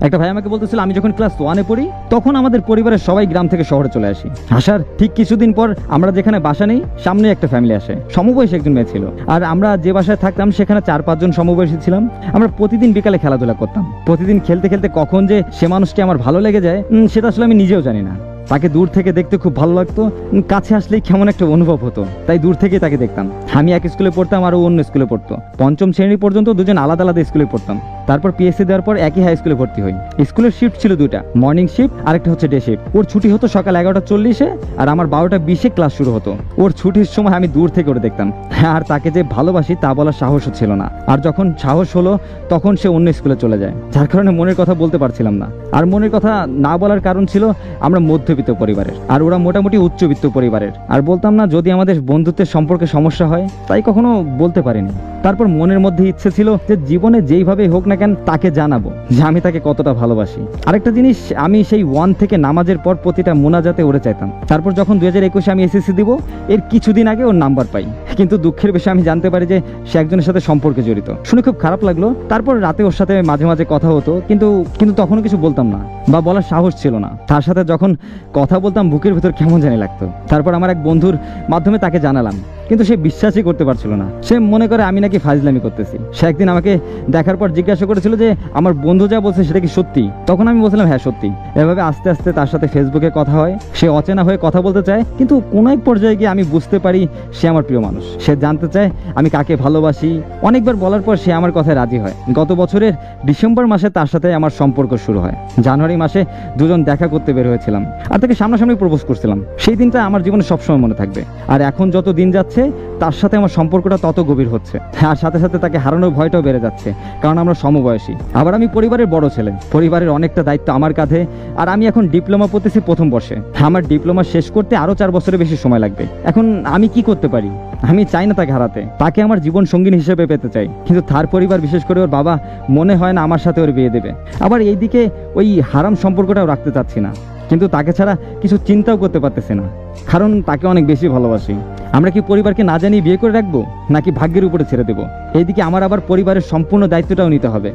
একটা ভাই আমাকে বলতেছিল, আমি যখন ক্লাস ওয়ানে পড়ি, তখন আমাদের পরিবারের সবাই গ্রাম থেকে শহরে চলে আসি। আসার ঠিক কিছুদিন পর আমরা যেখানে বাসা নেই, সামনে একটা ফ্যামিলি আসে। সমবয়সী একজন মেয়ে ছিল। আর আমরা যে বাসায় থাকতাম, সেখানে চার পাঁচজন সমবয়সী ছিলাম। আমরা প্রতিদিন বিকালে খেলাধুলা করতাম। প্রতিদিন খেলতে খেলতে কখন যে সে মানুষটি আমার ভালো লেগে যায় সেটা আসলে আমি নিজেও জানি না। তাকে দূর থেকে দেখতে খুব ভালো লাগতো। কাছে আসলেই কেমন একটা অনুভব হতো। তাই দূর থেকে তাকে দেখতাম। আমি এক স্কুলে পড়তাম আর অন্য স্কুলে পড়তো। পঞ্চম শ্রেণি পর্যন্ত দুজন আলাদা আলাদা স্কুলে পড়তাম। তারপর পিএসসি দেওয়ার পর একই হাই স্কুলে ভর্তি হই। স্কুলের শিফট ছিল দুটা মর্নিং শিফট আর একটা হচ্ছে ডে শিফট ওর ছুটি হতো সকাল এগারোটা চল্লিশে আর আমার বারোটা বিশে ক্লাস শুরু হতো। ওর ছুটির সময় আমি দূর থেকে ওরে দেখতাম। আর তাকে যে ভালোবাসি তা বলার সাহসও ছিল না। আর যখন সাহস হলো, তখন সে অন্য স্কুলে চলে যায়। যার কারণে মনের কথা বলতে পারছিলাম না। আর মনের কথা না বলার কারণ ছিল আমরা মধ্যবিত্ত পরিবারের। আর ওরা মোটামুটি উচ্চবিত্ত পরিবারের। আর বলতাম না, যদি আমাদের বন্ধুত্বের সম্পর্কে সমস্যা হয়, তাই কখনো বলতে পারিনি। তারপর মনের মধ্যে ইচ্ছে ছিল যে জীবনে যেইভাবে হোক না কেন তাকে জানাব, যে আমি তাকে কতটা ভালোবাসি। আরেকটা জিনিস, আমি সেই ওয়ান থেকে নামাজের পর প্রতিটা মোনাজাতে ওরে চাইতাম তারপর যখন দু হাজার একুশে আমি এসএসসি দিব, এর কিছুদিন আগে ওর নাম্বার পাই। কিন্তু দুঃখের বিষয়ে, আমি জানতে পারি যে সে একজনের সাথে সম্পর্কে জড়িত। শুনে খুব খারাপ লাগল। তারপর রাতে ওর সাথে মাঝে মাঝে কথা হতো, কিন্তু কিন্তু তখনও কিছু বলতাম না বা বলার সাহস ছিল না। তার সাথে যখন কথা বলতাম, বুকের ভেতর কেমন জানি লাগতো। তারপর আমার এক বন্ধুর মাধ্যমে তাকে জানালাম। কিন্তু সে বিশ্বাসই করতে পারছিল না। সে মনে করে আমি নাকি ফাজলামি করতেছি। সে একদিন আমাকে দেখার পর জিজ্ঞাসা করেছিল যে, আমার বন্ধু যা বলছে সেটা কি সত্যি? তখন আমি বলছিলাম হ্যাঁ সত্যি। এভাবে আস্তে আস্তে তার সাথে ফেসবুকে কথা হয়। সে অচেনা হয়ে কথা বলতে চায়, কিন্তু কোনো এক পর্যায়ে গিয়ে আমি বুঝতে পারি সে আমার প্রিয় মানুষ। সে জানতে চায়, আমি কাকে ভালোবাসি? অনেকবার বলার পর সে আমার কথায় রাজি হয়। গত বছরের ডিসেম্বর মাসে তার সাথে আমার সম্পর্ক শুরু হয়। জানুয়ারি মাসে দুজন দেখা করতে বের হয়েছিলাম। আর তাকে সামনাসামনি প্রপোজ করছিলাম। সেই দিনটা আমার জীবনে সবসময় মনে থাকবে। আর এখন যত দিন যাচ্ছে তার সাথে আমার সম্পর্কটা তত গভীর হচ্ছে। আর সাথে সাথে তাকে হারানোর ভয়টাও বেড়ে যাচ্ছে, কারণ আমরা সমবয়সী। আবার আমি পরিবারের বড় ছেলে। পরিবারের অনেকটা দায়িত্ব আমার কাঁধে, আর আমি এখন ডিপ্লোমা পড়তেছি প্রথম বর্ষে। আমার ডিপ্লোমা শেষ করতে আরও চার বছরের বেশি সময় লাগবে। এখন আমি কি করতে পারি? আমি চাই না তাকে হারাতে। তাকে আমার জীবন সঙ্গিনী হিসেবে পেতে চাই। কিন্তু তার পরিবার, বিশেষ করে ওর বাবা, মনে হয় না আমার সাথে ওর বিয়ে দেবে। আবার এইদিকে ওই হারাম সম্পর্কটাও রাখতে চাচ্ছি না। কিন্তু তাকে ছাড়া কিছু চিন্তাও করতে পারতেছে না। কারণ তাকে অনেক বেশি ভালোবাসি। আমরা কি পরিবারকে না জানিয়ে বিয়ে করে রাখব, নাকি ভাগ্যের উপরে ছেড়ে দেবো? এইদিকে আমার আবার পরিবারের সম্পূর্ণ দায়িত্বটাও নিতে হবে।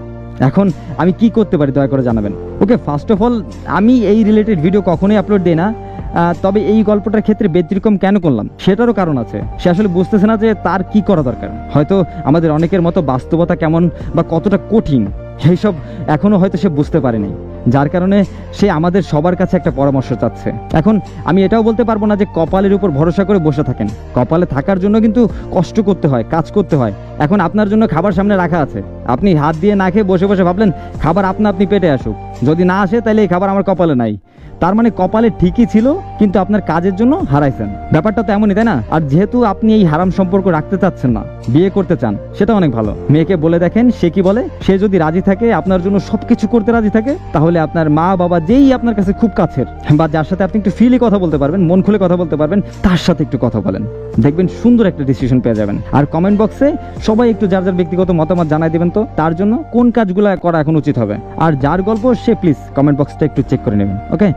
এখন আমি কি করতে পারি দয়া করে জানাবেন। ওকে ফার্স্ট অফ অল আমি এই রিলেটেড ভিডিও কখনোই আপলোড দিই না। তবে এই গল্পটার ক্ষেত্রে ব্যতিক্রম কেন করলাম? সেটারও কারণ আছে। সে আসলে বুঝতেছে না যে তার কি করা দরকার। হয়তো আমাদের অনেকের মতো বাস্তবতা কেমন বা কতটা কঠিন এইসব এখনও হয়তো সে বুঝতে পারেনি। যার কারণে সে আমাদের সবার কাছে একটা পরামর্শ চাচ্ছে। এখন আমি এটাও বলতে পারব না যে কপালের উপর ভরসা করে বসে থাকেন। কপালে থাকার জন্য কিন্তু কষ্ট করতে হয়, কাজ করতে হয়। এখন আপনার জন্য খাবার সামনে রাখা আছে। আপনি হাত দিয়ে না খেয়ে বসে বসে ভাবলেন, খাবার আপনা আপনি পেটে আসুক। যদি না আসে তাহলে এই খাবার আমার কপালে নাই। তার মানে কপালে ঠিকই ছিল, কিন্তু আপনার কাজের জন্য হারাইছেন। ব্যাপারটা তো এমনই, তাই না? আর যেহেতু আপনি এই হারাম সম্পর্ক রাখতে চাচ্ছেন না, বিয়ে করতে চান, সেটা অনেক ভালো। মেয়েকে বলে দেখেন, সে কি বলে? সে যদি রাজি থাকে, আপনার জন্য সবকিছু করতে রাজি থাকে, তাহলে আপনার মা, বাবা যেই আপনার কাছে খুব কাছের, বা যার সাথে আপনি একটু ফ্রিলি কথা বলতে পারবেন, মন খুলে কথা বলতে পারবেন, তার সাথে একটু কথা বলেন। দেখবেন সুন্দর একটা ডিসিশন পেয়ে যাবেন। আর কমেন্ট বক্সে সবাই একটু যার যার ব্যক্তিগত মতামত জানাই দিবেন তো, তার জন্য কোন কাজগুলো করা এখন উচিত হবে? আর যার গল্প, সে প্লিজ কমেন্ট বক্সটা একটু চেক করে নেবেন ওকে